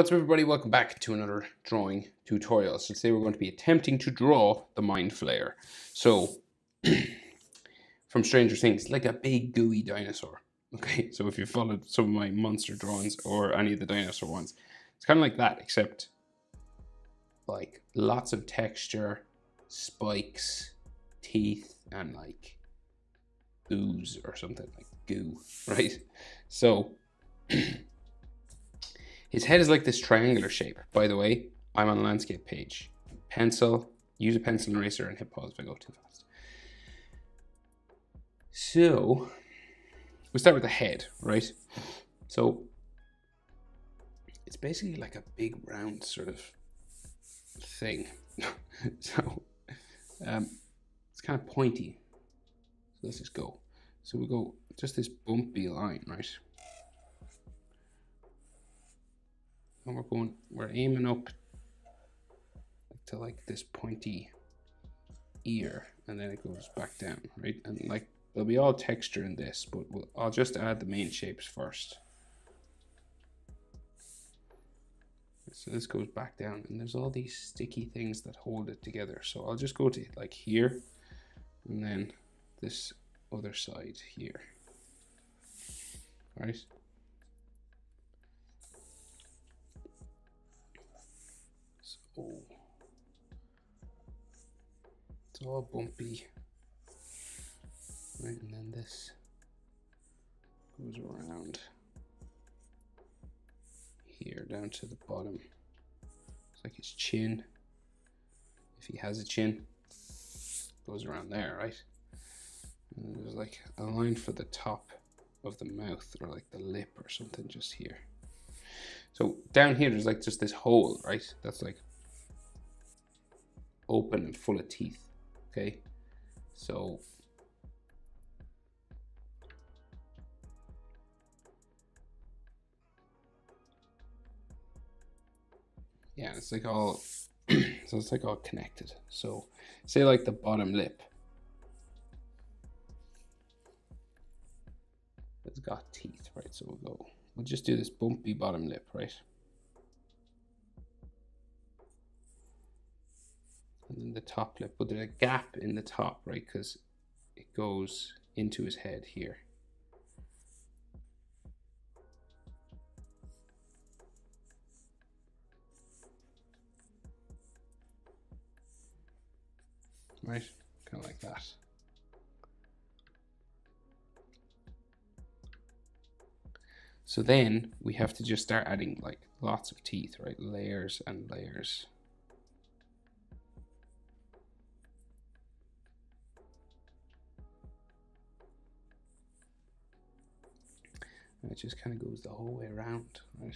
What's up everybody, welcome back to another drawing tutorial. So today we're going to be attempting to draw the Mind Flayer. So, from Stranger Things, like a big gooey dinosaur. Okay, so if you followed some of my monster drawings or any of the dinosaur ones, it's kind of like that, except like lots of texture, spikes, teeth, and like ooze or something like goo, right? So, his head is like this triangular shape. By the way, I'm on landscape page. Pencil, use a pencil eraser and hit pause if I go too fast. So, we start with the head, right? So, it's basically like a big round sort of thing. so, um, it's kind of pointy. So let's just go. So we go just this bumpy line, right? And we're going, we're aiming up to like this pointy ear and then it goes back down, right? And like there'll be all texture in this, but we'll, I'll just add the main shapes first. So this goes back down and there's all these sticky things that hold it together. So I'll just go to like here and then this other side here, right? Oh. It's all bumpy. Right, and then this goes around here down to the bottom. It's like his chin. If he has a chin, goes around there, right? And there's like a line for the top of the mouth or like the lip or something just here. So down here, there's like just this hole, right? That's like open and full of teeth. Okay, so yeah, it's like all so it's like all connected. So say like the bottom lip. It's got teeth, right? So we'll go. We'll just do this bumpy bottom lip, right? And then the top lip, but there's a gap in the top, right? Because it goes into his head here. Right, kind of like that. So then we have to just start adding like lots of teeth, right? Layers and layers. And it just kind of goes the whole way around, right?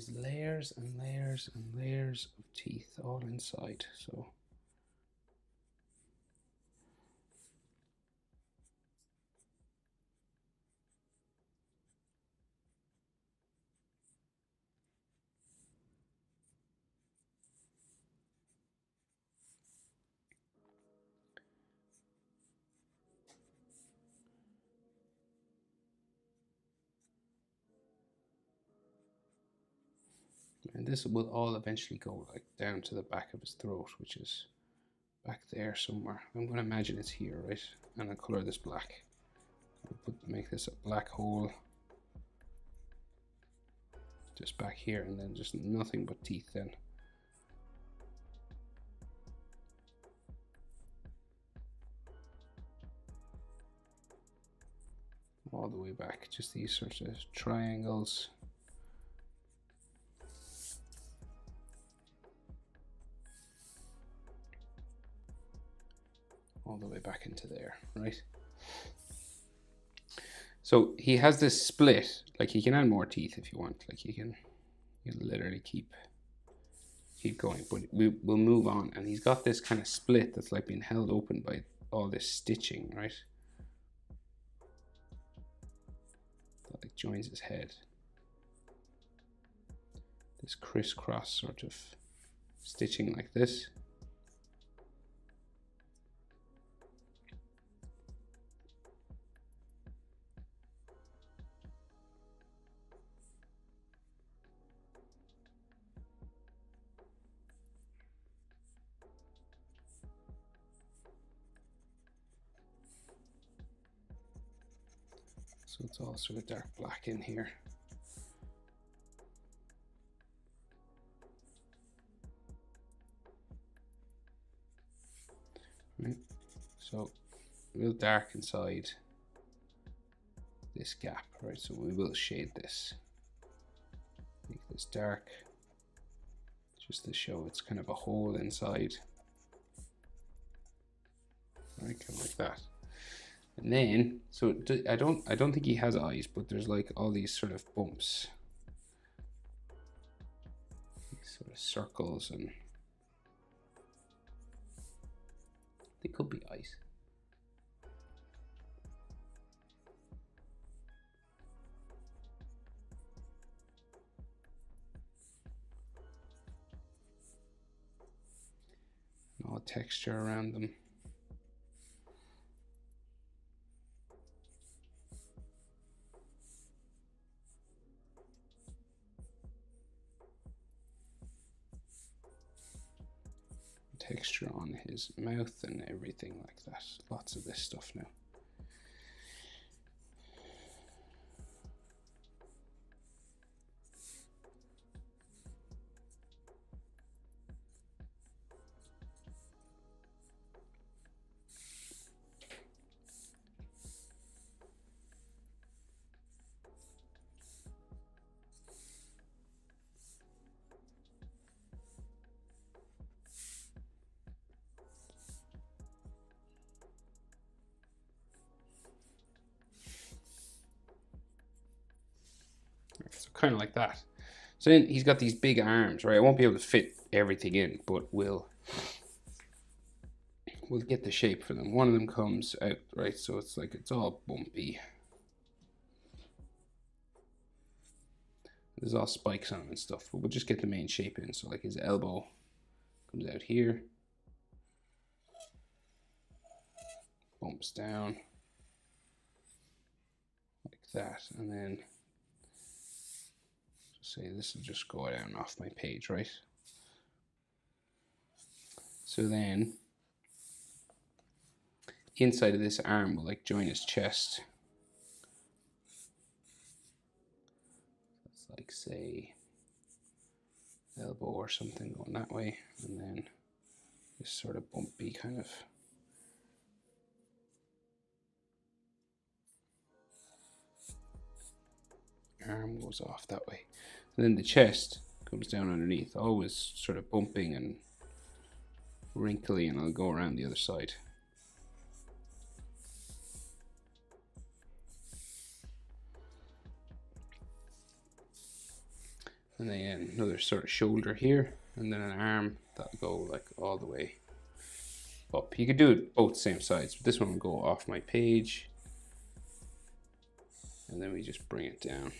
Is layers and layers and layers of teeth all inside so and this will all eventually go like down to the back of his throat which is back there somewhere. I'm going to imagine it's here right? And I'll color this black. I'll put, make this a black hole. Just back here and then just nothing but teeth then. All the way back just these sorts of triangles all the way back into there, right? So he has this split, like he can add more teeth if you want, like he can, you literally keep keep going, but we, we'll move on. And he's got this kind of split that's like being held open by all this stitching, right? That like joins his head. This crisscross sort of stitching like this. So it's all sort of dark black in here. Right. So real dark inside this gap, right? So we will shade this. Make this dark. Just to show it's kind of a hole inside. Right, kind of like that. And then, so I don't, I don't think he has eyes, but there's like all these sort of bumps, these sort of circles, and they could be eyes. all texture around them. Texture on his mouth and everything like that. Lots of this stuff now. Kind of like that. So then he's got these big arms, right? I won't be able to fit everything in, but we'll we'll get the shape for them. One of them comes out, right? So it's like it's all bumpy. There's all spikes on him and stuff, but we'll just get the main shape in. So like his elbow comes out here, bumps down like that, and then say this will just go down off my page, right? So then inside of this arm will like join his chest. It's like say elbow or something going that way and then this sort of bumpy kind of arm goes off that way. And then the chest comes down underneath, always sort of bumping and wrinkly, and I'll go around the other side. And then another sort of shoulder here, and then an arm that'll go like all the way up. You could do it both same sides, but this one will go off my page. And then we just bring it down.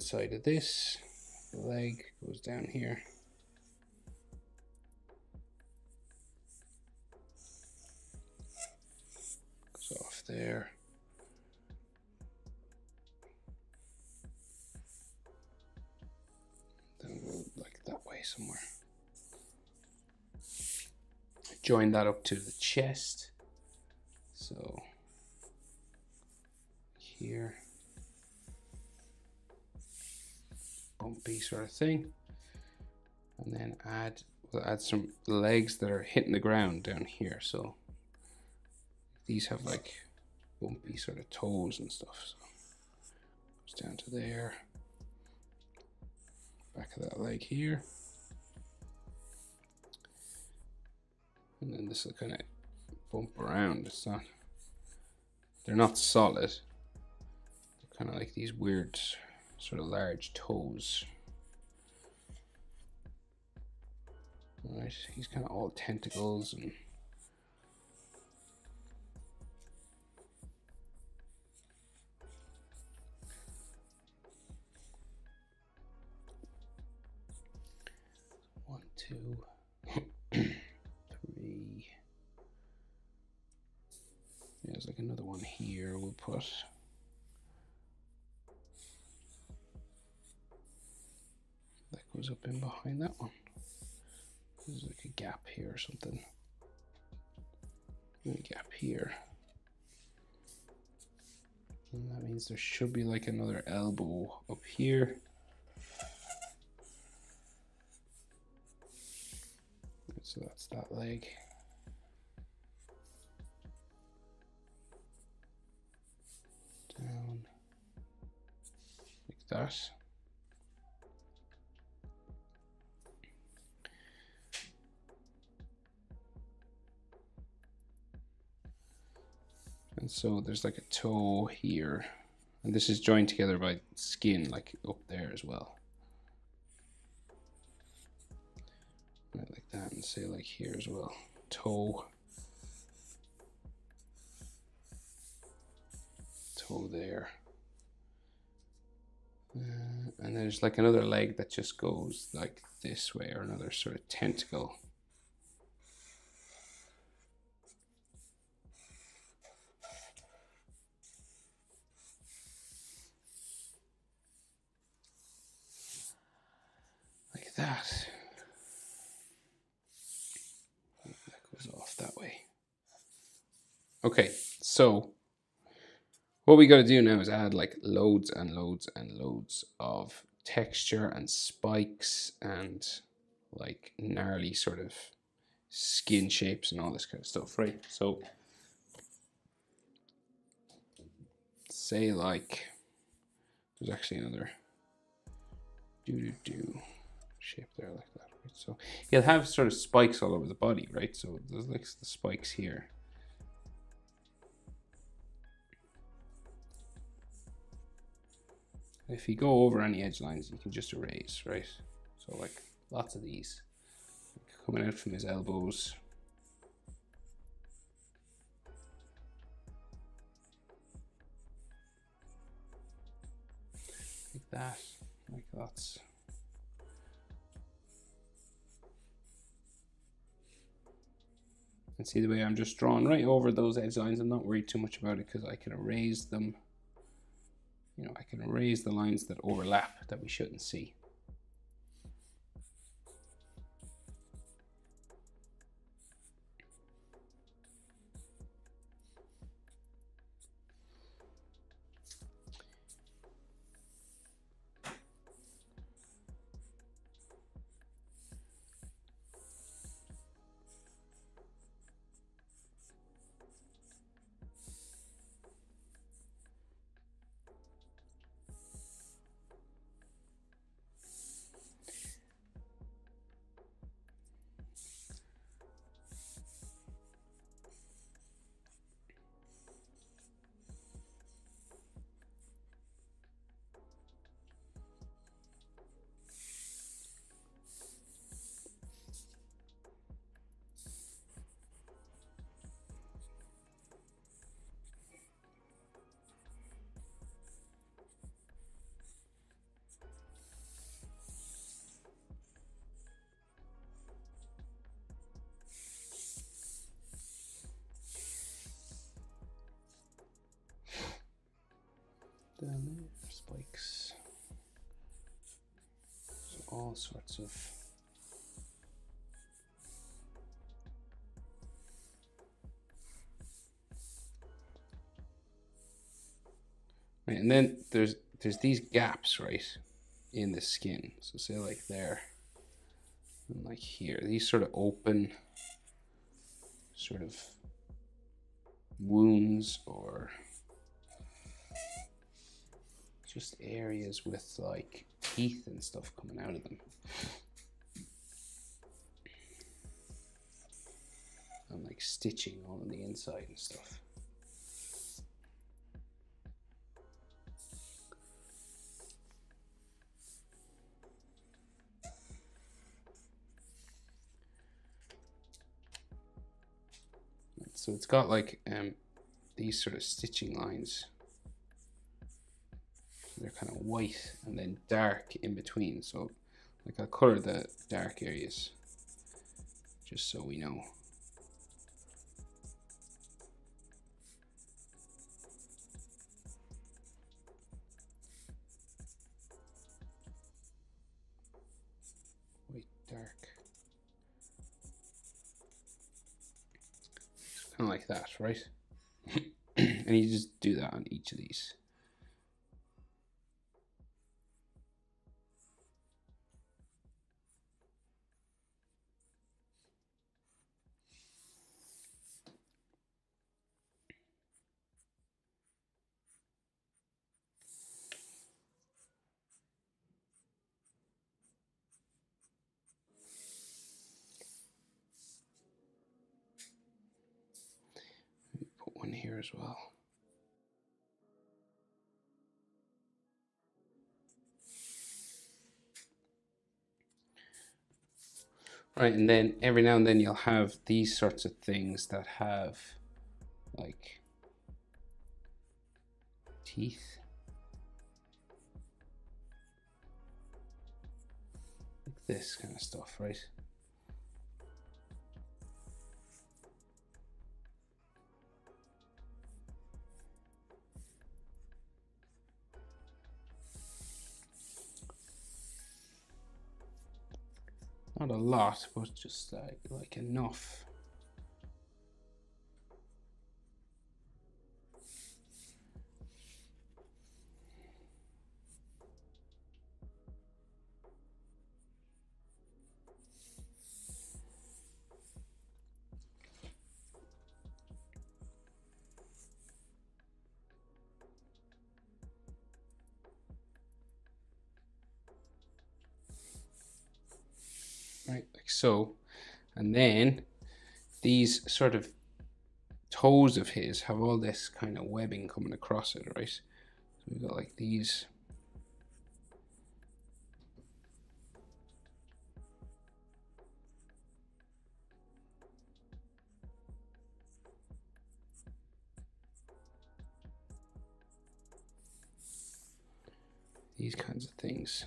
Inside of this. Leg goes down here. Goes off there. Then go like that way somewhere. Join that up to the chest. So here. bumpy sort of thing. And then add, we'll add some legs that are hitting the ground down here. So these have like bumpy sort of toes and stuff. So goes down to there, back of that leg here. And then this will kind of bump around. It's not, they're not solid. Kind of like these weird, sort of large toes. All right, he's kind of all tentacles and one, two, three. There's like another one here we'll put. Goes up in behind that one. There's like a gap here or something. A gap here. And that means there should be like another elbow up here. So that's that leg. Down like that. And so there's like a toe here. And this is joined together by skin, like up there as well. Right, like that, and say like here as well. Toe. Toe there. Uh, and there's like another leg that just goes like this way, or another sort of tentacle. Like that. That goes off that way. Okay, so what we got to do now is add like loads and loads and loads of texture and spikes and like gnarly sort of skin shapes and all this kind of stuff, right? So say like there's actually another do do do shape there like that, right? So you'll have sort of spikes all over the body, right? So there's like the spikes here. If you go over any edge lines, you can just erase, right? So like lots of these coming out from his elbows. Like that, like that's. And see the way I'm just drawing right over those edge lines. I'm not worried too much about it because I can erase them you know, I can erase the lines that overlap that we shouldn't see. Spikes. So all sorts of right, and then there's there's these gaps right in the skin. So say like there and like here. These sort of open sort of wounds or just areas with like teeth and stuff coming out of them. And like stitching on the inside and stuff. So it's got like um, these sort of stitching lines. They're kind of white and then dark in between. So like I'll color the dark areas just so we know. White, dark. Kind of like that, right? and you just do that on each of these. Put one here as well. Right, and then every now and then you'll have these sorts of things that have like teeth. Like this kind of stuff, right? Not a lot, but just like, like enough. So and then these sort of toes of his have all this kind of webbing coming across it right? So we've got like these. These kinds of things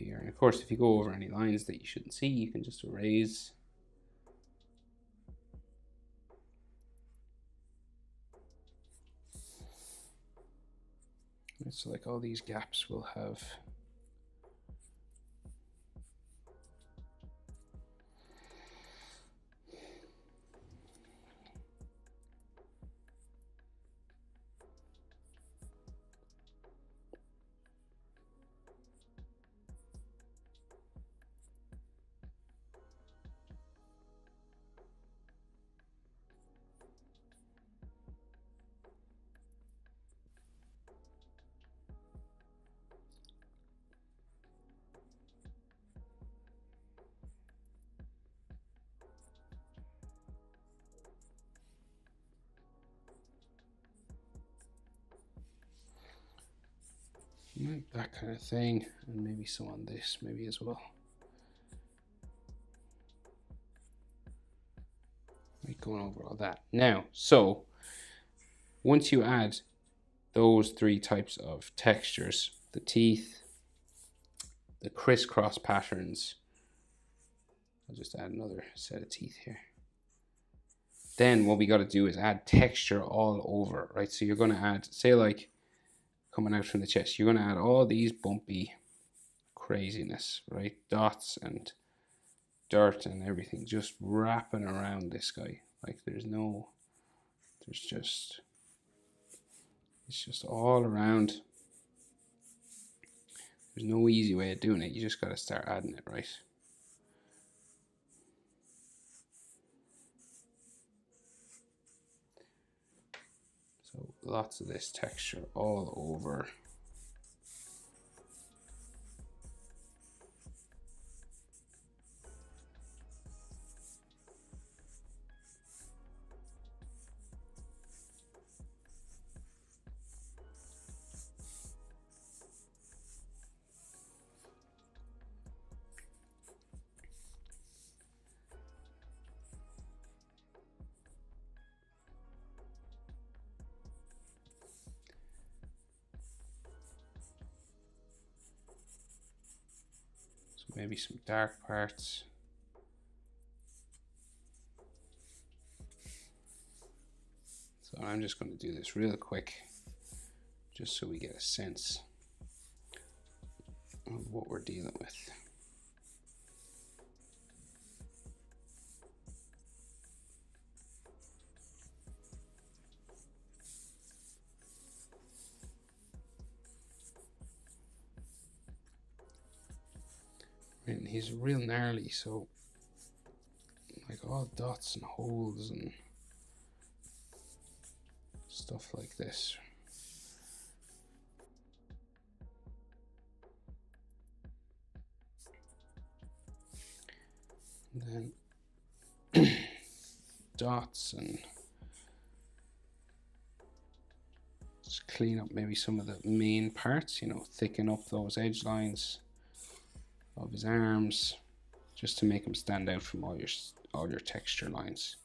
here. And of course, if you go over any lines that you shouldn't see, you can just erase. So like all these gaps will have like that kind of thing, and maybe some on this, maybe as well. Like going over all that. Now, so once you add those three types of textures, the teeth, the crisscross patterns. I'll just add another set of teeth here. Then what we got to do is add texture all over, right? So you're going to add, say like coming out from the chest, you're going to add all these bumpy craziness, right? Dots and dirt and everything just wrapping around this guy. Like there's no, there's just, it's just all around. There's no easy way of doing it. You just got to start adding it, right? So lots of this texture all over. Maybe some dark parts. So I'm just going to do this real quick, just so we get a sense of what we're dealing with. And he's real gnarly so like all dots and holes and stuff like this. And then dots and just clean up maybe some of the main parts you know thicken up those edge lines of his arms just to make him stand out from all your all your texture lines.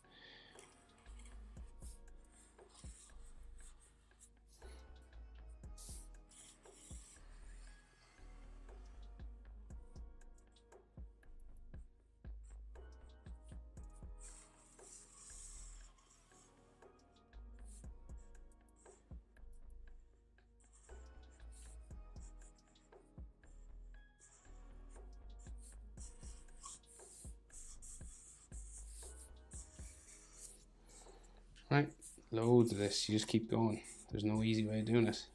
Loads of this. You just keep going. There's no easy way of doing it.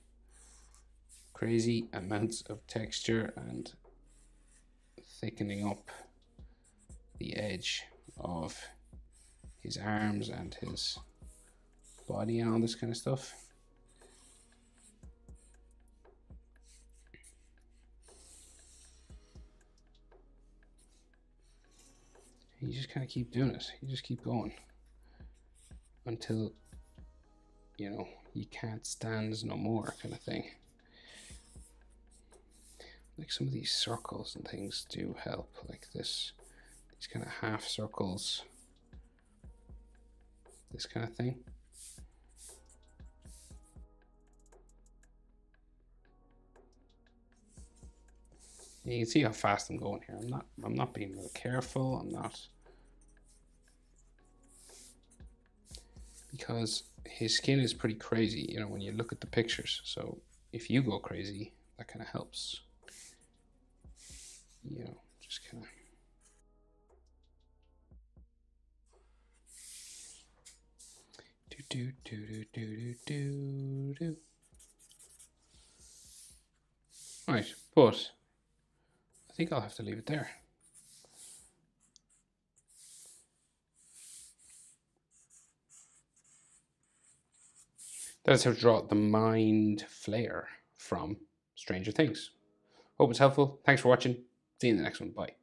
Crazy amounts of texture and thickening up the edge of his arms and his body and all this kind of stuff. You just kind of keep doing it. You just keep going until you know you can't stand no more kind of thing. Like some of these circles and things do help like this these kind of half circles. This kind of thing. You can see how fast I'm going here. I'm not I'm not being real careful I'm not. Because his skin is pretty crazy, you know, when you look at the pictures. So if you go crazy, that kind of helps. You know, just kind of. Do, do, do, do, do, do, do. Right, but I think I'll have to leave it there. That's how to draw the Mind Flayer from Stranger Things. Hope it's helpful. Thanks for watching. See you in the next one. Bye.